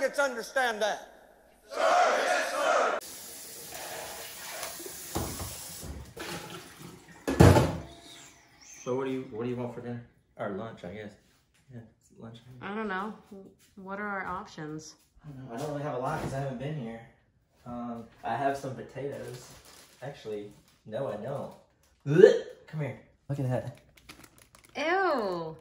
maggots understand that? So what do you what do you want for dinner or lunch? I guess. Yeah, lunch. I don't know. What are our options? I don't know. I don't really have a lot because I haven't been here. Um, I have some potatoes. Actually, no, I don't. Ugh. Come here. Look at that. Ew.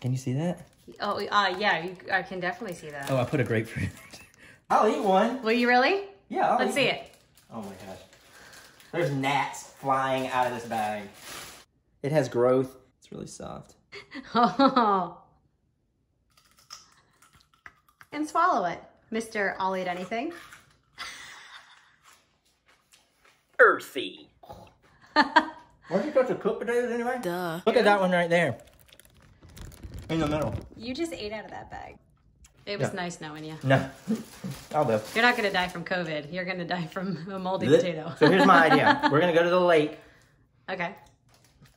Can you see that? Oh, uh, yeah, you, I can definitely see that. Oh, I put a grapefruit. I'll eat one. Will you really? Yeah. I'll Let's eat see one. it. Oh my gosh. There's gnats flying out of this bag. It has growth. It's really soft. Oh. and swallow it, Mr. I'll eat anything. Earthy. Where'd you got the cooked potatoes anyway? Duh. Look at that one right there. In the middle. You just ate out of that bag. It was Yeah. nice knowing you. No. I'll do. You're not gonna die from COVID. You're gonna die from a moldy Blech. potato. So here's my idea. We're gonna go to the lake okay.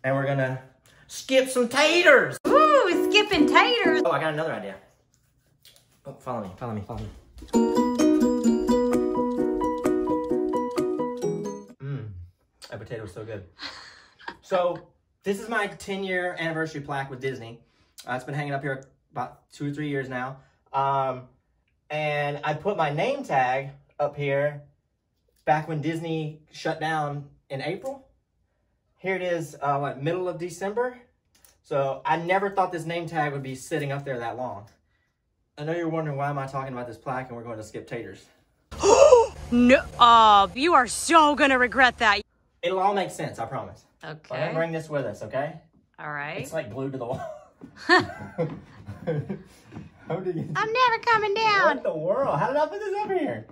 and we're gonna skip some taters. Ooh, skipping taters. Oh, I got another idea. Oh, follow me, follow me, follow me. Mmm, that potato is so good. So, this is my 10 year anniversary plaque with Disney. Uh, it's been hanging up here about two or three years now. Um, and I put my name tag up here back when Disney shut down in April. Here it is, uh, what, middle of December? So I never thought this name tag would be sitting up there that long. I know you're wondering why am I talking about this plaque and we're going to skip taters. No, oh, you are so gonna regret that. It'll all make sense, I promise. We're gonna bring this with us, okay? All right. It's like glued to the wall. How did you? I'm never coming down. What the world? How did I put this up here?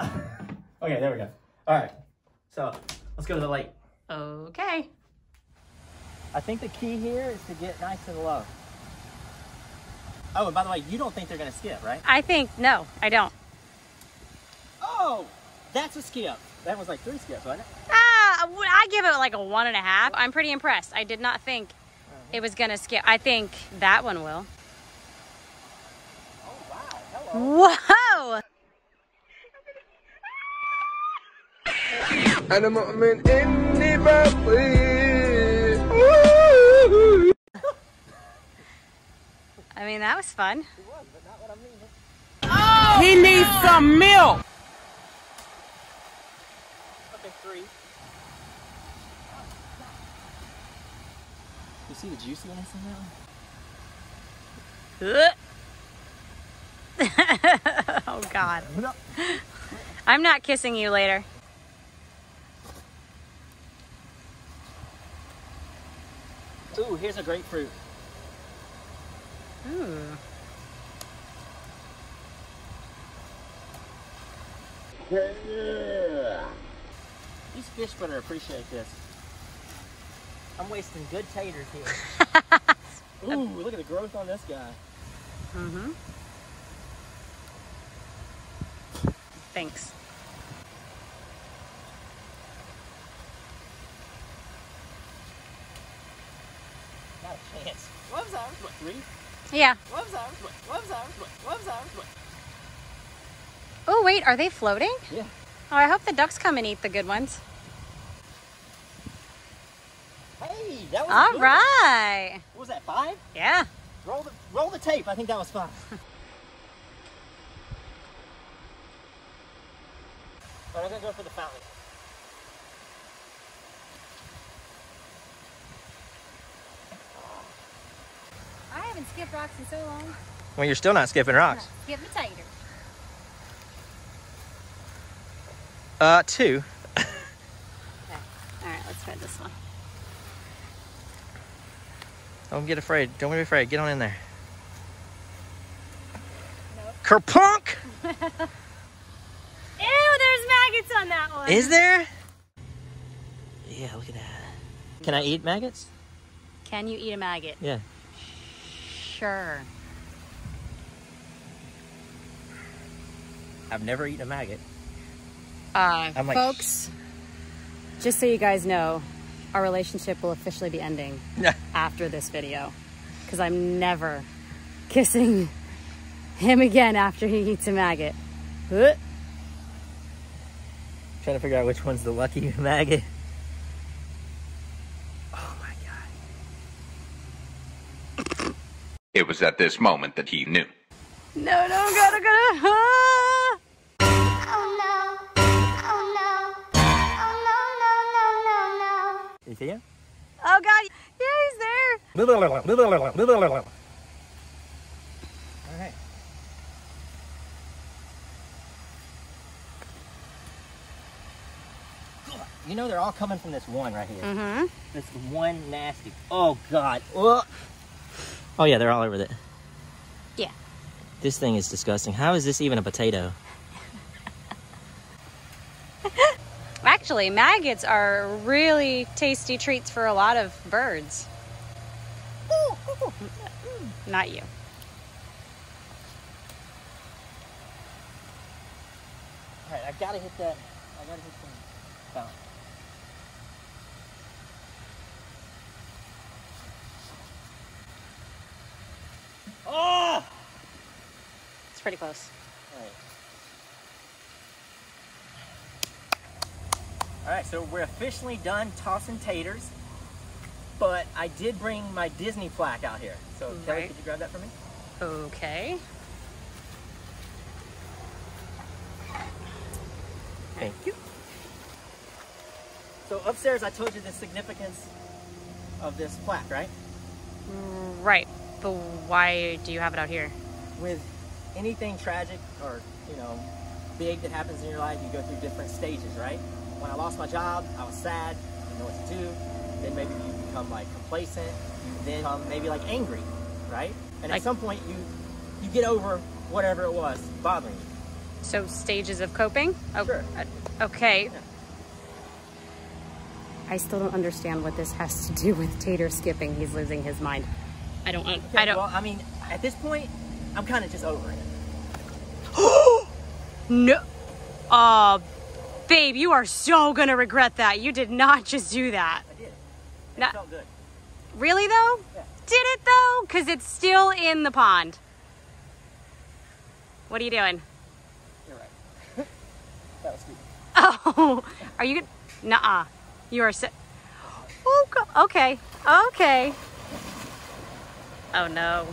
okay, there we go. All right, so let's go to the light. Okay. I think the key here is to get nice and low. Oh, and by the way, you don't think they're gonna skip, right? I think no, I don't. Oh, that's a skip. That was like three skips, wasn't it? Ah, I give it like a one and a half. I'm pretty impressed. I did not think it was gonna skip. I think that one will. Oh wow! Hello. Whoa! أنا مؤمن إني بطيء I mean, that was fun. He needs some milk. Okay, three. You see the juiciness in that one? oh God. I'm not kissing you later. Ooh, here's a grapefruit. Ooh. These fish better appreciate this. I'm wasting good taters here. Ooh, look at the growth on this guy. Mm-hmm. Thanks. Not a chance. Loves arms. What, three? Yeah. Loves arms. What, loves arms. What, loves arms. What? Oh wait, are they floating? Yeah. Oh, I hope the ducks come and eat the good ones. Hey, that was All good. right. What was that, five? Yeah. Roll the, roll the tape. I think that was five. Right, I'm gonna go for the fountain. I haven't skipped rocks in so long. Well, you're still not skipping rocks. Skip the tater. Uh, two. Okay. All right, let's try this one. Don't get afraid. Don't be afraid. Get on in there. Kerplunk! Ew, there's maggots on that one. Is there? Yeah, look at that. Can I eat maggots? Can you eat a maggot? Yeah. Sure. I've never eaten a maggot. Uh, I'm like- folks, just so you guys know, our relationship will officially be ending after this video because I'm never kissing him again after he eats a maggot. Huh? Trying to figure out which one's the lucky maggot. Oh my god. It was at this moment that he knew. No, no, gotta, gotta. Ah! Oh. You? Oh god, yeah, he's there. Alright. You know they're all coming from this one right here. Mm-hmm. This one nasty. Oh god. Ugh. Oh yeah, they're all over it. Yeah. This thing is disgusting. How is this even a potato? Actually, maggots are really tasty treats for a lot of birds. Not you. Alright, I gotta hit that. I gotta hit the fountain. Oh! It's pretty close. Alright. Alright, so we're officially done tossing taters. But I did bring my Disney plaque out here. So Kelly, Right. could you grab that for me? Okay. Thank you. So upstairs I told you the significance of this plaque, right? Right. But why do you have it out here? with anything tragic or you know big that happens in your life you go through different stages right when i lost my job i was sad didn't know what to do then maybe you become like complacent you then become maybe like angry right and Like- at some point you you get over whatever it was bothering you So stages of coping? Oh, Sure. uh, Okay. I still don't understand what this has to do with Tater skipping. He's losing his mind. I don't. un- I don't. well i mean at this point i'm kind of just over it No. Uh, babe, you are so gonna regret that. You did not just do that. i did it Not- felt good Really though? Yeah. Did it though? Cause it's still in the pond. What are you doing? you're right that was stupid Oh, are you? Nuh-uh. You are. So- oh, okay. Okay. Oh no.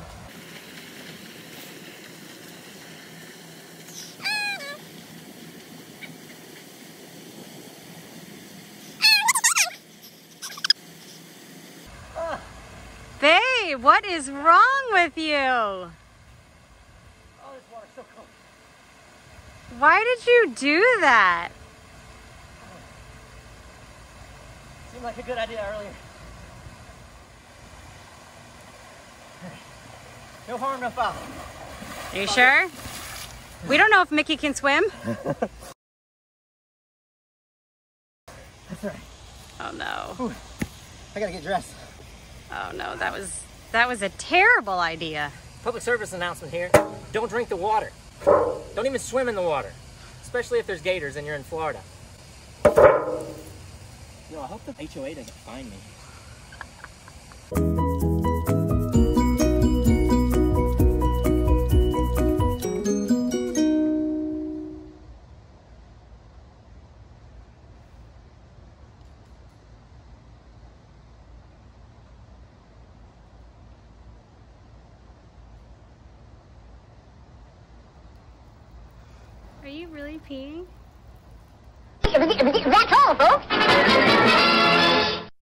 What is wrong with you? oh this water's so cold Why did you do that? seemed like a good idea earlier no harm no foul Are you sure? We don't know if Mickey can swim. that's right Oh no. i gotta get dressed Oh no, that was that was a terrible idea. Public service announcement here. Don't drink the water. Don't even swim in the water. Especially if there's gators and you're in Florida. Yo, I hope the HOA doesn't find me. Are you really peeing? That's all, folks.